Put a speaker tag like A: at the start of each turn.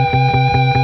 A: Música